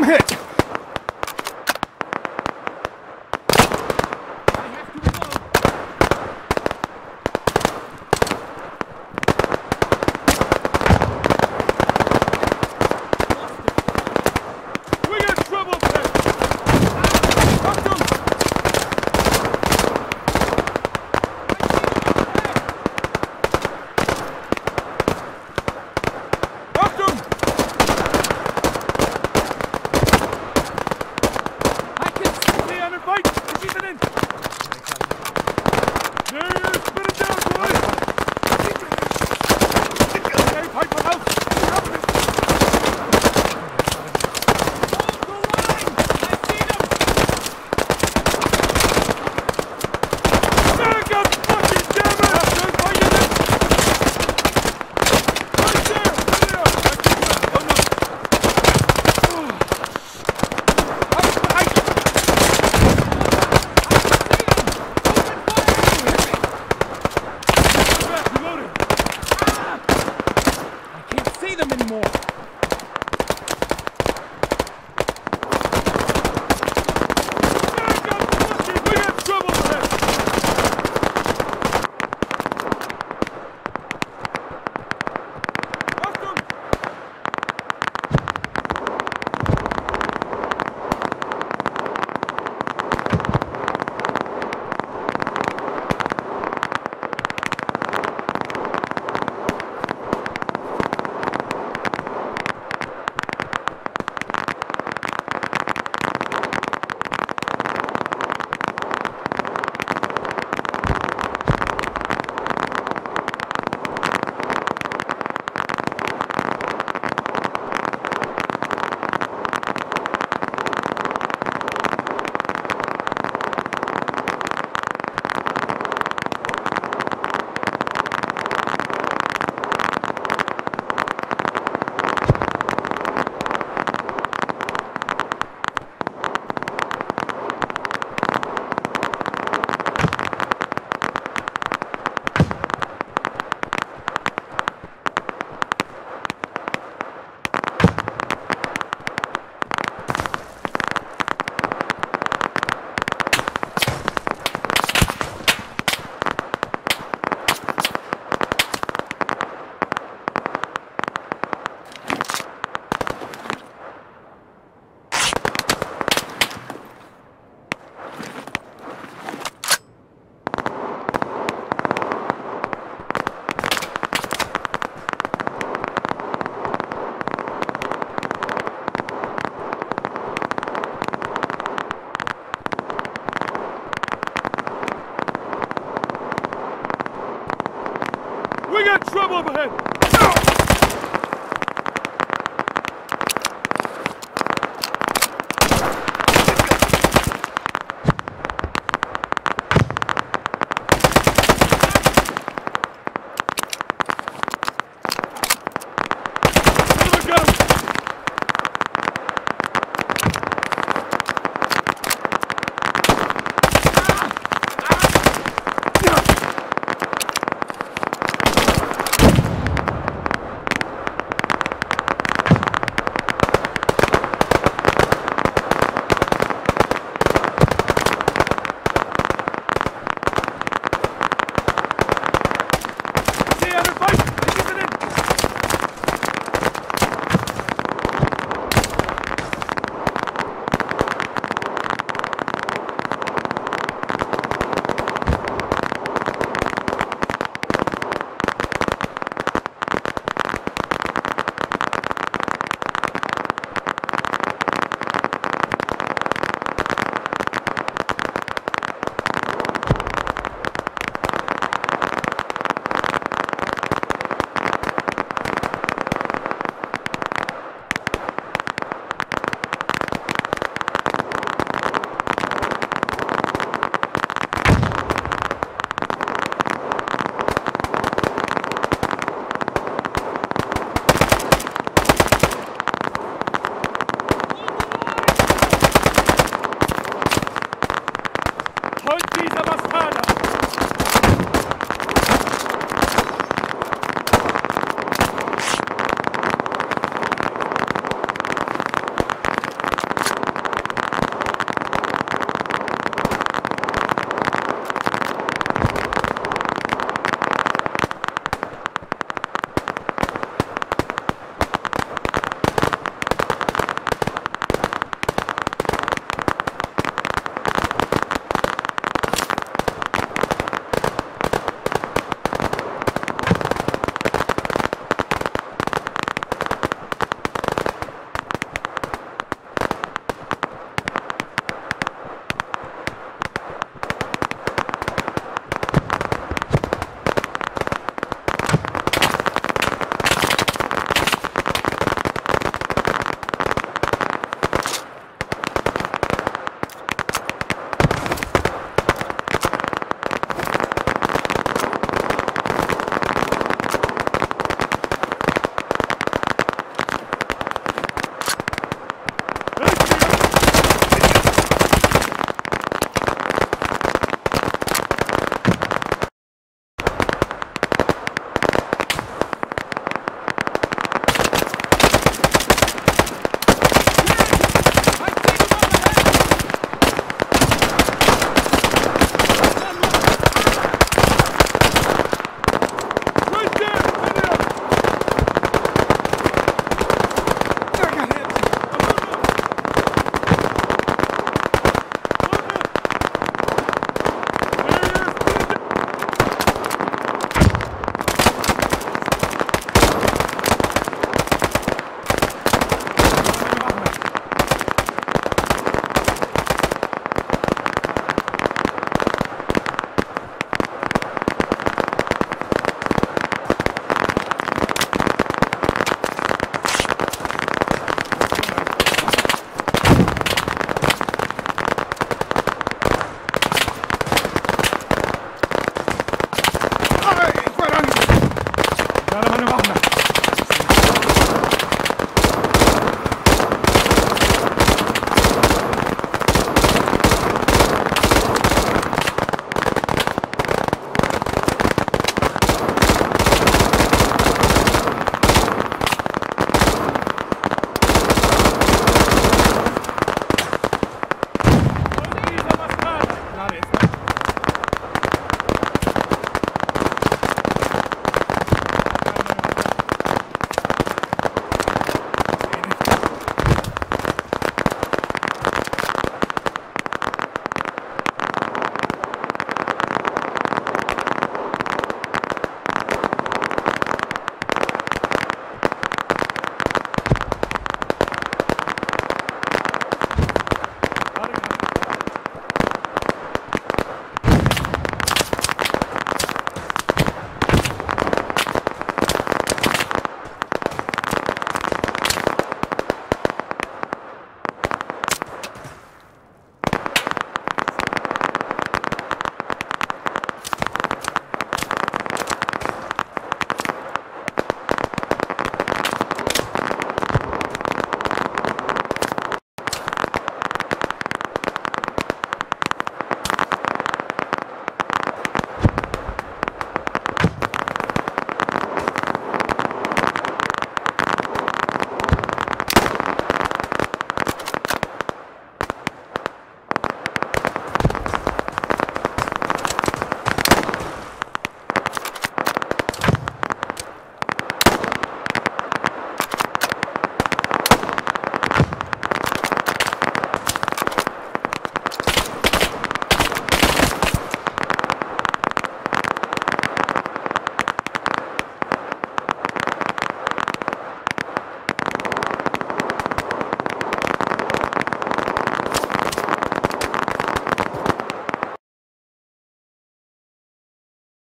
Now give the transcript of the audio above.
will! Hit!